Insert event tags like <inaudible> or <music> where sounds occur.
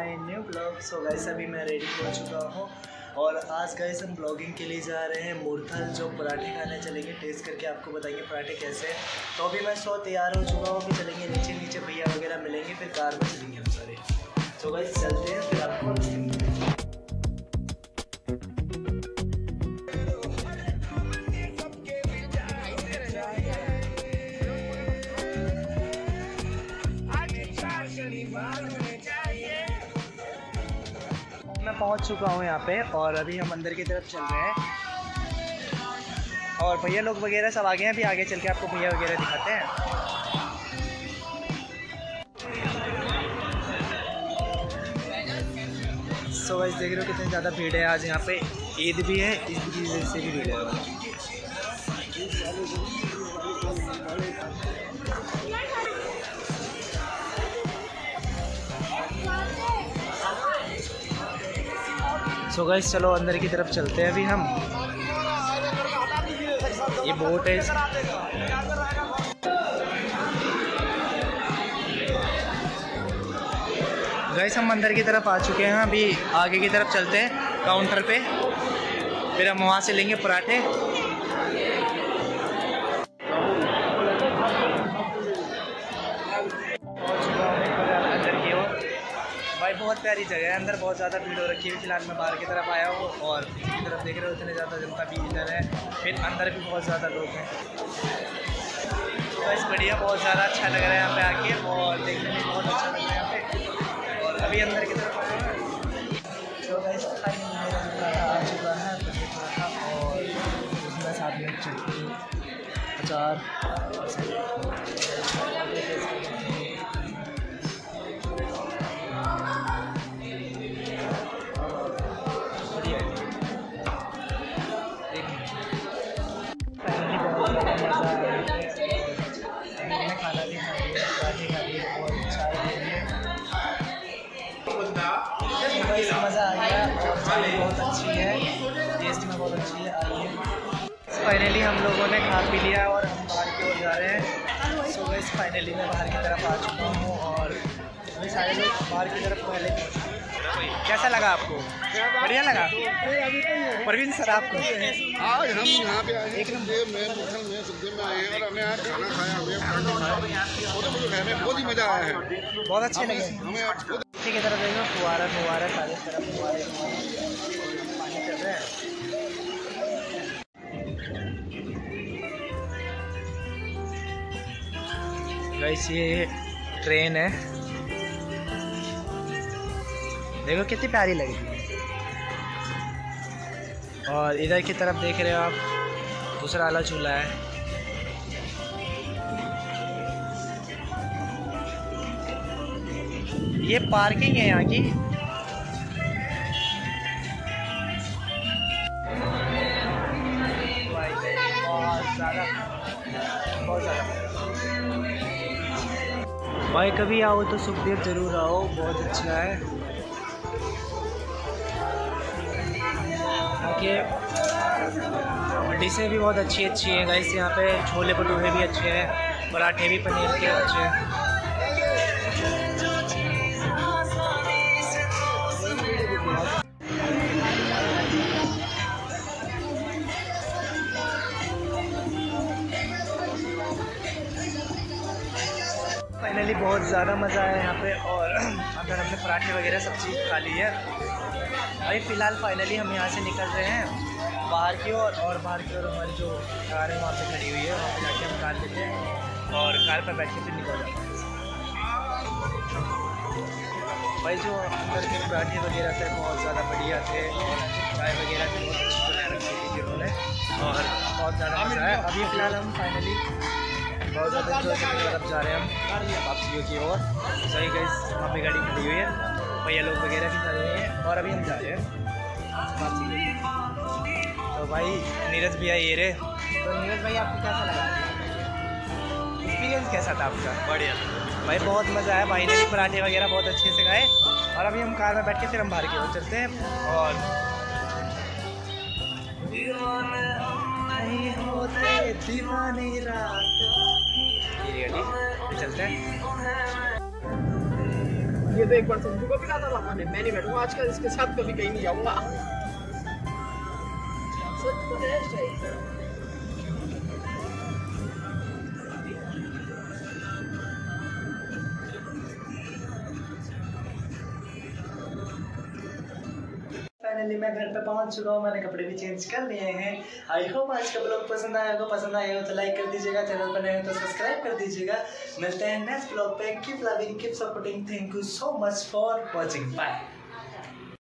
My new blog so guys अभी मैं ready हो चुका हूँ। और आज गाइस हम ब्लॉगिंग के लिए जा रहे हैं मूर्थल जो पराठे खाने चलेंगे। टेस्ट करके आपको बताएँगे पराठे कैसे तो अभी मैं सो तैयार हो चुका हूँ कि चलेंगे नीचे नीचे भैया वगैरह मिलेंगे, फिर कार में चलेंगे हम सारे। सो गाइस चलते पहुँच चुका हूँ यहाँ पे और अभी हम अंदर की तरफ़ चल रहे हैं। और भैया लोग वगैरह सब आगे हैं अभी आगे चल के आपको भैया वगैरह दिखाते हैं। सो so, देख रहे हो कितनी ज़्यादा भीड़ है आज यहाँ पे। ईद भी है ईद की वजह से भी भीड़ है। सो गाइस चलो अंदर की तरफ़ चलते हैं अभी हम। ये बोट है गाइस हम अंदर की तरफ़ आ चुके हैं, अभी आगे की तरफ़ चलते हैं काउंटर पे। फिर हम वहाँ से लेंगे पराठे। भाई, बहुत प्यारी जगह है, अंदर बहुत ज़्यादा भीड़ हो रखी है। फ़िलहाल मैं बाहर की तरफ़ आया हूँ और की तरफ़ देख रहे हो, इतने ज़्यादा जनता भी इधर है। फिर अंदर भी बहुत ज़्यादा लोग हैं। बस बढ़िया, बहुत ज़्यादा अच्छा लग रहा है यहाँ पे आके और देखने में बहुत अच्छा लग रहा है यहाँ पे। और अभी अंदर की तरफ़ तो आ चुका है पराठा और चटनी, अचार बस मज़ा आ गया। और बहुत अच्छी है। टेस्ट में बहुत अच्छी है। आइए। फाइनली हम लोगों ने खा पी लिया और हम बाहर की ओर जा रहे हैं। सो गैस फाइनली मैं बाहर की तरफ़ आ चुका हूँ और अभी सारे लोग बाहर की तरफ़ पहले पहुँच कैसा लगा आपको? बढ़िया लगा? परवीन सर आपको? आज हम यहाँ पे आए हैं सुखदेव में मुखल में सुखदेव में आए हैं और हमने यहाँ खाना खाया हमें में बहुत ही मज़ा आया है। बहुत अच्छे लगे। हमें ठीक है तरफ़ देखो फुहारा फुहारा, सारे तरफ़ फुहारे, पानी चल रहा है। गाइस ये ट्रेन है। देखो कितनी प्यारी लग रही है। और इधर की तरफ़ देख रहे हो आप, दूसरा वाला चूल्हा है। ये पार्किंग है यहाँ की। भाई, कभी आओ तो सुखदेव ज़रूर आओ, बहुत अच्छा है। ओके डिशें भी बहुत अच्छी अच्छी हैं गाइस यहाँ पे छोले भटूरे भी अच्छे हैं, पराठे भी पनीर के अच्छे हैं। फाइनली बहुत ज़्यादा मज़ा आया यहाँ पे और <clears throat> अगर हमने पराठे वगैरह सब चीज़ खा ली है। अभी फ़िलहाल फाइनली हम यहाँ से निकल रहे हैं बाहर की ओर और बाहर की ओर हमारी जो कार है वहाँ पे खड़ी हुई है। वहाँ पे जाके हम कार लेते हैं और कार पर बैठ के फिर निकल जाते हैं। भाई, जो अंदर के पराठे वगैरह थे, बहुत ज़्यादा बढ़िया थे। और चाय वगैरह थे बहुत अच्छी बना रखी थी जिन्होंने और बहुत ज़्यादा मज़ा आया। अभी फ़िलहाल हम फाइनली बहुत ज़्यादा करने की तरफ़ जा रहे हैं हम वापसी की ओर। सही गई वहाँ पे गाड़ी खड़ी हुई है। भैया लोग वगैरह भी जा रहे हैं और अभी हम जा रहे हैं। तो भाई नीरज भैया ये रे तो नीरज भाई आपको कैसा लगा? एक्सपीरियंस कैसा था आपका? बढ़िया। भाई बहुत मज़ा आया। भाई ने भी पराठे वगैरह बहुत अच्छे से खाए। और अभी हम कार में बैठ के फिर हम बाहर की ओर चलते हैं। और दीवानी ये चलते हैं? ये तो एक बार संजू को पिलाता था मैंने मैं नहीं बैठूँगा आजकल इसके साथ कभी कहीं नहीं जाऊँगा। सच तो है। फाइनली मैं घर पे पहुँच चुका हूँ, मैंने कपड़े भी चेंज कर लिए हैं। आई होप आज का ब्लॉग पसंद आया होगा। पसंद आया हो तो लाइक कर दीजिएगा चैनल पर नए हो तो सब्सक्राइब कर दीजिएगा। मिलते हैं नेक्स्ट ब्लॉग पे। Keep loving keep supporting thank you so much for watching bye